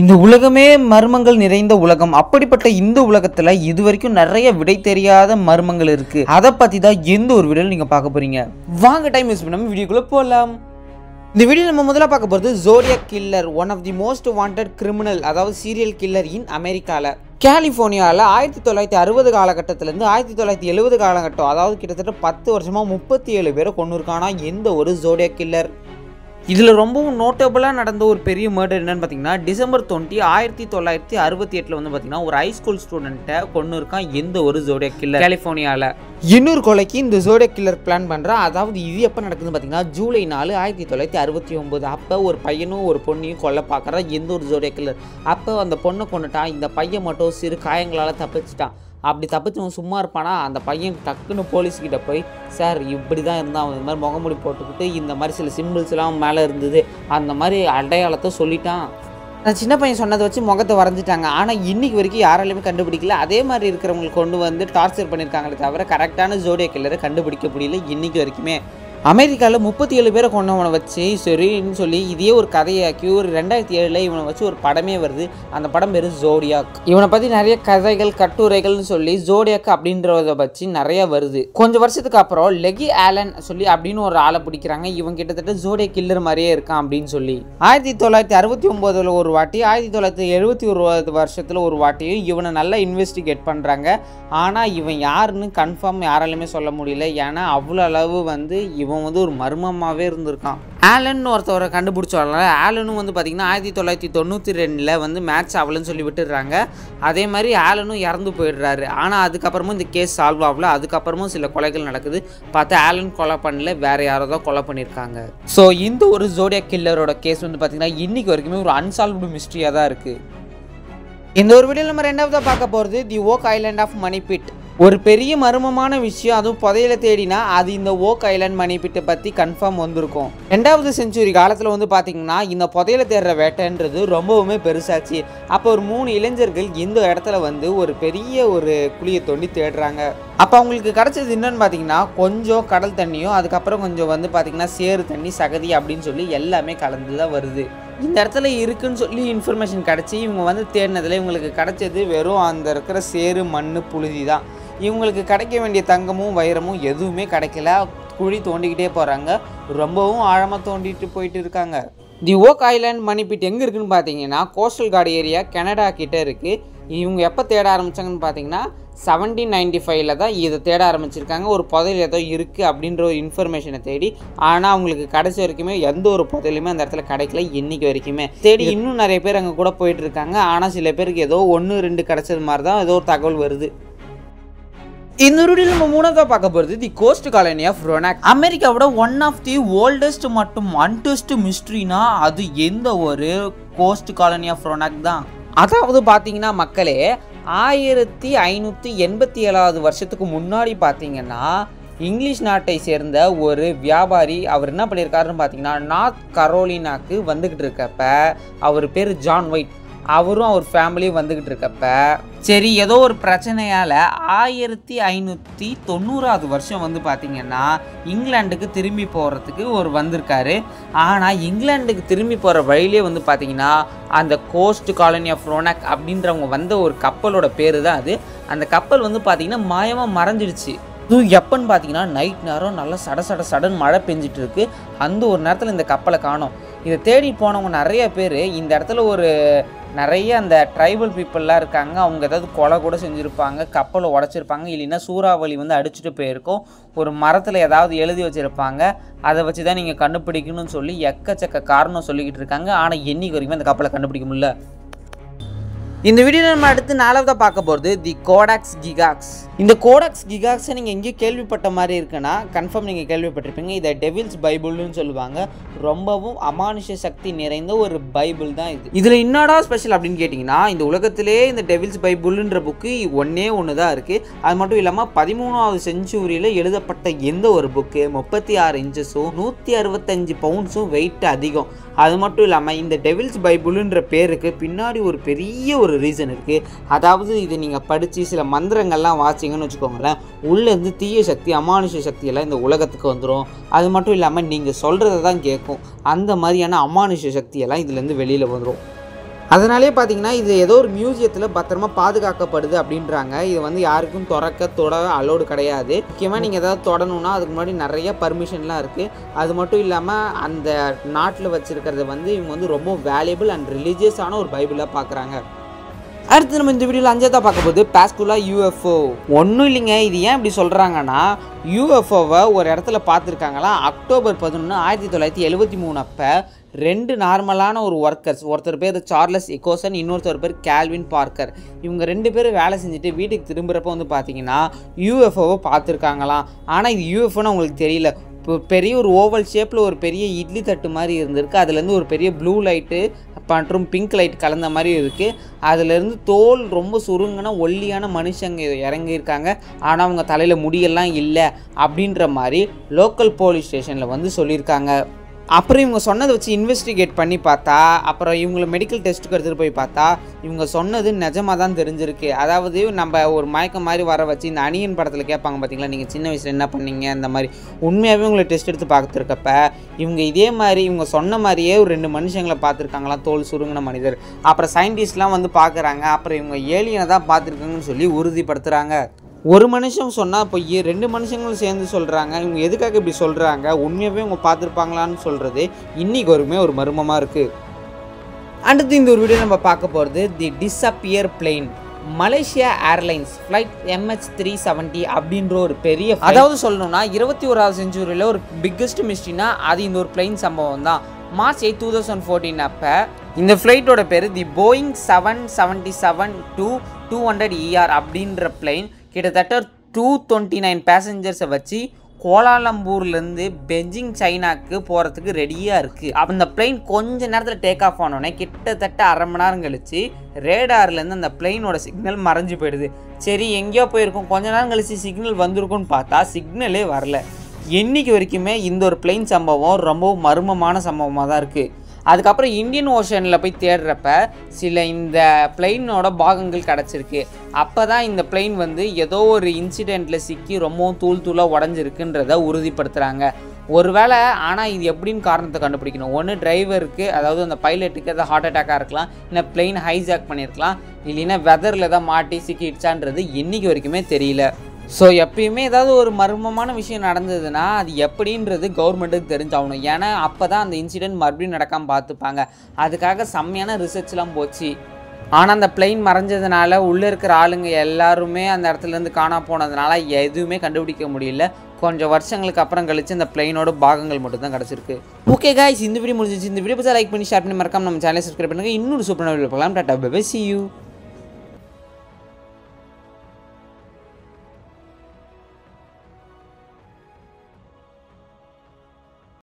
இந்த உலகமே மர்மங்கள் நிறைந்த உலகம். அப்படிப்பட்ட இந்த உலகத்துல இது வரைக்கும் நிறைய விடை தெரியாத மர்மங்கள் இருக்கு. அதை பத்தி தான் எந்த ஒரு வீடியோவில் நீங்க பார்க்க போறீங்க? வாங்க டைம் யூஸ் பண்ணாம வீடியோக்குள்ள போகலாம் இந்த வீடியோ நம்ம முதல்ல பார்க்க போகிறது ஜோடியா killer one of the most wanted criminal அதாவது சீரியல் கில்லர் இன் அமெரிக்காவில் கலிஃபோர்னியாவில் ஆயிரத்தி தொள்ளாயிரத்தி அறுபது காலகட்டத்திலேருந்து ஆயிரத்தி தொள்ளாயிரத்தி எழுபது காலகட்டம் அதாவது கிட்டத்தட்ட பத்து வருஷமாக முப்பத்தி ஏழு பேரை கொண்டு இருக்கானா எந்த ஒரு ஜோடியா கில்லர் இதில் ரொம்பவும் நோட்டபுளாக நடந்த ஒரு பெரிய மர்டர் என்னன்னு பார்த்தீங்கன்னா டிசம்பர் டுவெண்ட்டி ஆயிரத்தி தொள்ளாயிரத்தி அறுபத்தி எட்டில் வந்து பார்த்தீங்கன்னா ஒரு ஹை ஸ்கூல் ஸ்டூடெண்ட்டை கொண்டு இருக்கான் எந்த ஒரு ஜோடியா கில்லர் கலிஃபோர்னியாவில் இன்னொரு கொலைக்கு இந்த ஜோடியா கில்லர் பிளான் பண்ணுறான் அதாவது இது எப்போ நடக்குதுன்னு பார்த்தீங்கன்னா ஜூலை நாலு ஆயிரத்தி தொள்ளாயிரத்தி அறுபத்தி ஒம்பது அப்போ ஒரு பையனும் ஒரு பொண்ணையும் கொல்ல பார்க்குறா எந்த ஒரு ஜோடியா கில்லர் அப்போ அந்த பொண்ணை கொண்டுட்டான் இந்த பையன் மட்டும் சிறு காயங்களால் தப்பிச்சிட்டான். அப்படி தப்பிச்சவன் சும்மா இருப்பானா? அந்த பையன் டக்குன்னு போலீஸ்கிட்ட போய் சார் இப்படி தான் இருந்தான் அவன் இந்த மாதிரி முகமூடி போட்டுக்கிட்டு இந்த மாதிரி சில சிம்பிள்ஸ்லாம் மேலே இருந்தது. அந்த மாதிரி அடையாளத்தை சொல்லிட்டான். அந்த சின்ன பையன் சொன்னதை வச்சு முகத்தை வரைஞ்சிட்டாங்க. ஆனால் இன்றைக்கி வரைக்கும் யாராலையுமே கண்டுபிடிக்கல. அதே மாதிரி இருக்கிறவங்களுக்கு கொண்டு வந்து டார்ச்சர் பண்ணியிருக்காங்களே தவிர கரெக்டான ஜோடியா கில்லரை கண்டுபிடிக்க முடியல இன்றைக்கி வரைக்குமே. அமெரிக்காவில் முப்பத்தி ஏழு பேரை கொண்டவனை வச்சு சரின்னு சொல்லி இதே ஒரு கதையாக்கி ஒரு ரெண்டாயிரத்தி ஏழில் இவனை வச்சு ஒரு படமே வருது. அந்த படம் பேர் ஜோடியாக் இவனை பற்றி நிறைய கதைகள் கட்டுரைகள்னு சொல்லி ஜோடியாக் அப்படின்றத வச்சு நிறைய வருது. கொஞ்சம் வருஷத்துக்கு அப்புறம் லெகி ஆலன் சொல்லி அப்படின்னு ஒரு ஆளை பிடிக்கிறாங்க. இவன் கிட்டத்தட்ட ஜோடியா கில்லர் மாதிரியே இருக்கான் அப்படின்னு சொல்லி. ஆயிரத்தி தொள்ளாயிரத்தி அறுபத்தி ஒம்போதில் ஒரு வாட்டி ஆயிரத்தி தொள்ளாயிரத்தி எழுபத்தி ஒரு வருஷத்தில் ஒரு வாட்டியும் இவனை நல்லா இன்வெஸ்டிகேட் பண்ணுறாங்க ஆனால் இவன் யாருன்னு கன்ஃபார்ம் யாராலுமே சொல்ல முடியல. ஏன்னா அவ்வளோ அளவு வந்து இவன் வந்து ஒரு மர்மமாகவே இருந்திருக்கான். ஆலன் ஒருத்தவரை கண்டுபிடிச்சோம்ல ஆலனும் வந்து பார்த்திங்கன்னா ஆயிரத்தி தொள்ளாயிரத்தி தொண்ணூற்றி ரெண்டில் வந்து மேட்ச் ஆகலன்னு சொல்லி விட்டுடுறாங்க. அதே மாதிரி ஆலனும் இறந்து போயிடுறாரு. ஆனால் அதுக்கப்புறமும் இந்த கேஸ் சால்வ் ஆகல. அதுக்கப்புறமும் சில கொலைகள் நடக்குது. பார்த்தா ஆலன் கொலை பண்ணல. வேற யாரோ தான் கொலை பண்ணியிருக்காங்க. ஸோ இந்த ஒரு ஜோடியா கில்லரோட கேஸ் வந்து பார்த்திங்கன்னா இன்றைக்கி வரைக்குமே ஒரு அன்சால்வ்டு மிஸ்ட்ரியாக தான் இருக்குது இந்த ஒரு வீடியோ நம்ம ரெண்டாவதாக பார்க்க போகிறது the Oak Island of money pit ஒரு பெரிய மர்மமான விஷயம் அதுவும் புதையில தேடினா அது இந்த ஓக் ஐலண்ட் மணிபிட்டை பற்றி கன்ஃபார்ம் வந்திருக்கும். ரெண்டாவது செஞ்சுரி காலத்தில் வந்து பார்த்திங்கன்னா இந்த புதையில தேடுற வேட்டைன்றது ரொம்பவுமே பெருசாச்சு. அப்போ ஒரு மூணு இளைஞர்கள் இந்த இடத்துல வந்து ஒரு பெரிய ஒரு குழியை தோண்டி தேடுறாங்க. அப்போ அவங்களுக்கு கிடச்சது என்னன்னு பார்த்தீங்கன்னா கொஞ்சம் கடல் தண்ணியும் அதுக்கப்புறம் கொஞ்சம் வந்து பார்த்தீங்கன்னா சேறு தண்ணி சகதி அப்படின்னு சொல்லி எல்லாமே கலந்து தான் வருது. இந்த இடத்துல இருக்குன்னு சொல்லி இன்ஃபர்மேஷன் கிடச்சி இவங்க வந்து தேடினதில் இவங்களுக்கு கிடைச்சது வெறும் அந்த இருக்கிற சேறு மண் புழுதி தான். இவங்களுக்கு கிடைக்க வேண்டிய தங்கமும் வைரமும் எதுவுமே கிடைக்கல. குழி தோண்டிக்கிட்டே போகிறாங்க ரொம்பவும் ஆழமாக தோண்டிட்டு போயிட்டு இருக்காங்க. தி ஓக் ஐலாண்ட் மணிப்பிட் எங்கே இருக்குன்னு பார்த்தீங்கன்னா கோஸ்டல் கார்டு ஏரியா கனடா கிட்ட இருக்குது இவங்க எப்போ தேட ஆரம்பித்தாங்கன்னு பார்த்தீங்கன்னா செவன்டீன் நைன்டி ஃபைவ்ல தான் இதை தேட ஆரம்பிச்சிருக்காங்க. ஒரு புதையல் ஏதோ இருக்குது அப்படின்ற ஒரு இன்ஃபர்மேஷனை தேடி ஆனால் அவங்களுக்கு கடைசி வரைக்குமே எந்த ஒரு புதையலுமே அந்த இடத்துல கிடைக்கல. இன்னைக்கு வரைக்குமே தேடி இன்னும் நிறைய பேர் அங்கே கூட போயிட்டு இருக்காங்க. ஆனால் சில பேருக்கு ஏதோ ஒன்று ரெண்டு கிடைச்சது மாதிரி தான் ஏதோ ஒரு தகவல் வருது. இந்த வீடியோ நம்ம மூணாவதாக பார்க்க போகிறது the ghost colony of Roanoke அமெரிக்காவோட ஒன் ஆஃப் தி ஓல்டஸ்ட் மற்றும் அன்டஸ்ட் மிஸ்ட்ரினா அது எந்த ஒரு கோஸ்ட் காலனி ஆஃப் ரொனாக் தான்? அதாவது பார்த்தீங்கன்னா மக்களே ஆயிரத்தி ஐநூற்றி எண்பத்தி ஏழாவது வருஷத்துக்கு முன்னாடி பார்த்தீங்கன்னா இங்கிலீஷ் நாட்டை சேர்ந்த ஒரு வியாபாரி அவர் என்ன பண்ணியிருக்காருன்னு பார்த்தீங்கன்னா நார்த் கரோலினாக்கு வந்துக்கிட்டு இருக்கப்ப அவர் பேர் ஜான் ஒயிட். அவரும் அவர் ஃபேமிலியும் வந்துக்கிட்டு இருக்கப்ப சரி ஏதோ ஒரு பிரச்சனையால் ஆயிரத்தி ஐநூற்றி தொண்ணூறாவது வருஷம் வந்து பார்த்திங்கன்னா இங்கிலாண்டுக்கு திரும்பி போகிறதுக்கு ஒரு வந்திருக்காரு. ஆனால் இங்கிலாண்டுக்கு திரும்பி போகிற வழியிலே வந்து பார்த்திங்கன்னா அந்த கோஸ்ட் காலனி ஆஃப் ரோனாக் அப்படின்றவங்க வந்த ஒரு கப்பலோட பேர் தான் அது. அந்த கப்பல் வந்து பார்த்திங்கன்னா மாயமாக மறைஞ்சிடுச்சு. இது எப்போன்னு பார்த்தீங்கன்னா நைட் நேரம் நல்லா சட சட சடன் மழை பெஞ்சிட்டு இருக்கு அந்த ஒரு நேரத்தில் இந்த கப்பலை காணும். இதை தேடி போனவங்க நிறைய பேர் இந்த இடத்துல ஒரு நிறைய அந்த ட்ரைபல் பீப்புளெலாம் இருக்காங்க. அவங்க ஏதாவது கொலை கூட செஞ்சுருப்பாங்க கப்பலை உடச்சிருப்பாங்க இல்லைன்னா சூறாவளி வந்து அடிச்சுட்டு போயிருக்கோம். ஒரு மரத்தில் ஏதாவது எழுதி வச்சுருப்பாங்க. அதை வச்சு தான் நீங்கள் கண்டுபிடிக்கணும்னு சொல்லி எக்கச்சக்க காரணம் சொல்லிக்கிட்டு இருக்காங்க. ஆனால் என்றைக்கு வரைக்கும் அந்த கப்பலை கண்டுபிடிக்க முடியல. இந்த வீடியோ நம்ம அடுத்து நாலாவதாக பார்க்க போகிறது தி கோடாக்ஸ் கிகாக்ஸ் இந்த கோடாக்ஸ் கிகாக்ஸை நீங்கள் எங்கேயும் கேள்விப்பட்ட மாதிரி இருக்குன்னா கன்ஃபார்ம் நீங்கள் கேள்விப்பட்டிருப்பீங்க. இதை டெவில்ஸ் பைபிள்னு சொல்லுவாங்க. ரொம்பவும் அமானுஷ சக்தி நிறைந்த ஒரு பைபிள் தான் இது. இதில் என்னடா ஸ்பெஷல் அப்படின்னு கேட்டிங்கன்னா இந்த உலகத்திலே இந்த டெவில்ஸ் பைபிள்ன்ற புக்கு ஒன்றே ஒன்று தான் இருக்குது அது மட்டும் இல்லாமல் பதிமூணாவது செஞ்சுரியில் எழுதப்பட்ட எந்த ஒரு புக்கு முப்பத்தி ஆறு இன்ச்சஸும் நூற்றி அறுபத்தஞ்சு பவுண்ட்ஸும் வெயிட் அதிகம். அது மட்டும் இல்லாமல் இந்த டெவில்ஸ் பைபிள்ன்ற பேருக்கு பின்னாடி ஒரு பெரிய ஒரு ரீசன் இருக்குது அதாவது இது நீங்கள் படித்து சில மந்திரங்கள்லாம் வாசிங்கன்னு வச்சுக்கோங்களேன் உள்ளேருந்து தீய சக்தி அமானுஷ சக்தியெல்லாம் இந்த உலகத்துக்கு வந்துடும் அது மட்டும் இல்லாமல் நீங்கள் சொல்கிறத தான் கேட்கும். அந்த மாதிரியான அமானுஷ சக்தியெல்லாம் இதுலேருந்து வெளியில் வந்துடும் அதனாலே பார்த்தீங்கன்னா இது ஏதோ ஒரு மியூசியத்தில் பத்திரமா பாதுகாக்கப்படுது அப்படின்றாங்க. இது வந்து யாருக்கும் திறக்க தொட அலோடு கிடையாது. முக்கியமாக நீங்கள் ஏதாவது தொடணும்னா அதுக்கு முன்னாடி நிறைய பர்மிஷன்லாம் இருக்குது அது மட்டும் இல்லாமல் அந்த நாட்டில் வச்சுருக்கிறது வந்து இவங்க வந்து ரொம்ப வேல்யூபிள் அண்ட் ரிலீஜியஸான ஒரு பைபிளாக பார்க்குறாங்க அடுத்து நம்ம இந்த வீடியோவில் அஞ்சாவதா பார்க்க போது பேஸ்குலா யூஎஃப்ஓ ஒன்றும் இல்லைங்க. இது ஏன் இப்படி சொல்கிறாங்கன்னா யூஎஃப்ஓவை ஒரு இடத்துல பார்த்துருக்காங்களாம் அக்டோபர் பதினொன்று ஆயிரத்தி தொள்ளாயிரத்தி எழுபத்தி மூணு அப்போ ரெண்டு நார்மலான ஒரு ஒர்க்கர்ஸ் ஒருத்தர் பேர் சார்லஸ் எக்கோசன் இன்னொருத்தர் பேர் கேல்வின் பார்க்கர் இவங்க ரெண்டு பேரும் வேலை செஞ்சுட்டு வீட்டுக்கு திரும்புகிறப்ப வந்து பார்த்தீங்கன்னா யூஎஃப்ஓவை பார்த்துருக்காங்களாம். ஆனால் இது யூஎஃப்ஓன்னு அவங்களுக்கு தெரியல. இப்போ பெரிய ஒரு ஓவல் ஷேப்பில் ஒரு பெரிய இட்லி தட்டு மாதிரி இருந்திருக்கு. அதுலேருந்து ஒரு பெரிய ப்ளூ லைட்டு மற்றும் பிங்க் லைட் கலந்த மாதிரி இருக்குது அதுலேருந்து தோல் ரொம்ப சுருங்கின ஒல்லியான மனுஷங்க இறங்கியிருக்காங்க. ஆனால் அவங்க தலையில் முடியெல்லாம் இல்லை அப்படின்ற மாதிரி லோக்கல் போலீஸ் ஸ்டேஷனில் வந்து சொல்லியிருக்காங்க. அப்புறம் இவங்க சொன்னதை வச்சு இன்வெஸ்டிகேட் பண்ணி பார்த்தா அப்புறம் இவங்களை மெடிக்கல் டெஸ்ட்டுக்கு எடுத்துகிட்டு போய் பார்த்தா இவங்க சொன்னது நிஜமாக தான் தெரிஞ்சிருக்கு. அதாவது நம்ம ஒரு மயக்கம் மாதிரி வர வச்சு இந்த அணியன் படத்தில் கேட்பாங்க பார்த்தீங்களா நீங்கள் சின்ன வயசில் என்ன பண்ணீங்க? அந்த மாதிரி. உண்மையாகவே உங்களை டெஸ்ட் எடுத்து பார்த்துருக்கப்ப இவங்க இதே மாதிரி இவங்க சொன்ன மாதிரியே ஒரு ரெண்டு மனுஷங்களை பார்த்துருக்காங்களாம். தோல் சுருங்கின மனிதர். அப்புறம் சயின்டிஸ்ட்லாம் வந்து பார்க்குறாங்க. அப்புறம் இவங்க ஏலியனை தான் பார்த்துருக்காங்கன்னு சொல்லி உறுதிப்படுத்துகிறாங்க ஒரு மனுஷன் சொன்னால் பொய் ரெண்டு மனுஷங்களும் சேர்ந்து சொல்கிறாங்க இவங்க எதுக்காக இப்படி சொல்கிறாங்க உண்மையாகவே இவங்க பார்த்துருப்பாங்களான்னு சொல்கிறது இன்றைக்கி ஒருமே ஒரு மர்மமாக இருக்குது அடுத்து இந்த ஒரு வீடியோ நம்ம பார்க்க போகிறது the disappear plane Malaysia Airlines flight MH three seventy அப்படின்ற ஒரு பெரிய அதாவது சொல்லணும்னா இருபத்தி ஓராவது செஞ்சுரியில் ஒரு பிக்கஸ்ட் மிஸ்டினா அது இந்த ஒரு பிளெயின் சம்பவம் தான். March eight two thousand fourteen அப்போ இந்த ஃப்ளைட்டோட பேர் the Boeing seven seventy seven two two hundred ER அப்படின்ற பிளெயின் கிட்டத்தட்ட டூ டுவெண்ட்டி நைன் பேசஞ்சர்ஸை வச்சு கோலாலம்பூர்லேருந்து பெஞ்சிங் சைனாக்கு போகிறதுக்கு ரெடியாக இருக்குது அந்த பிளெயின் கொஞ்ச நேரத்தில் டேக் ஆஃப் ஆனோடனே கிட்டத்தட்ட அரை மணி நேரம் கழிச்சு ரேடார்லேருந்து அந்த பிளெயினோட சிக்னல் மறைஞ்சு போயிடுது. சரி எங்கேயோ போயிருக்கும். கொஞ்ச நேரம் கழித்து சிக்னல் வந்திருக்கும்னு பார்த்தா சிக்னலே வரல. என்றைக்கு வரைக்குமே இந்த ஒரு பிளெயின் சம்பவம் ரொம்பவும் மர்மமான சம்பவமாக தான் இருக்குது அதுக்கப்புறம் இந்தியன் ஓஷனில் போய் தேடுறப்ப சில இந்த பிளெயினோட பாகங்கள் கிடச்சிருக்கு. அப்போ தான் இந்த பிளெயின் வந்து ஏதோ ஒரு இன்சிடெண்ட்டில் சிக்கி ரொம்பவும் தூள் தூளாக உடஞ்சிருக்குன்றத உறுதிப்படுத்துகிறாங்க ஒருவேளை ஆனால் இது எப்படின்னு காரணத்தை கண்டுபிடிக்கணும். ஒன்று டிரைவருக்கு அதாவது அந்த பைலட்டுக்கு ஏதாவது ஹார்ட் அட்டாக்காக இருக்கலாம் இல்லை பிளெயின் ஹைஜாக் பண்ணியிருக்கலாம் இல்லைன்னா வெதரில் தான் மாட்டி சிக்கிடுச்சான்றது இன்றைக்கி வரைக்குமே தெரியல. ஸோ எப்பயுமே ஏதாவது ஒரு மர்மமான விஷயம் நடந்ததுன்னா அது எப்படின்றது கவர்மெண்ட்டுக்கு தெரிஞ்சாகணும். ஏன்னா அப்போ தான் அந்த இன்சிடெண்ட் மறுபடியும் நடக்காமல் பார்த்துப்பாங்க. அதுக்காக செம்மையான ரிசர்ச்லாம் போச்சு. ஆனால் அந்த பிளெயின் மறைஞ்சதுனால உள்ளே இருக்கிற ஆளுங்க எல்லாருமே அந்த இடத்துலேருந்து காணா போனதுனால எதுவுமே கண்டுபிடிக்க முடியல. கொஞ்சம் வருஷங்களுக்கு அப்புறம் கழிச்சு அந்த பிளெயினோட பாகங்கள் மட்டும் தான் கிடச்சிருக்கு. ஓகே காய்ஸ் இந்த வீடியோ முடிஞ்சிச்சு இந்த வீடியோ லைக் பண்ணி ஷேர் பண்ணி மறக்காம நம்ம சேனலை சப்ஸ்கிரைப் பண்ணுங்கள் இன்னொரு சூப்பரான வீடியோ பார்க்கலாம். Tata bye C you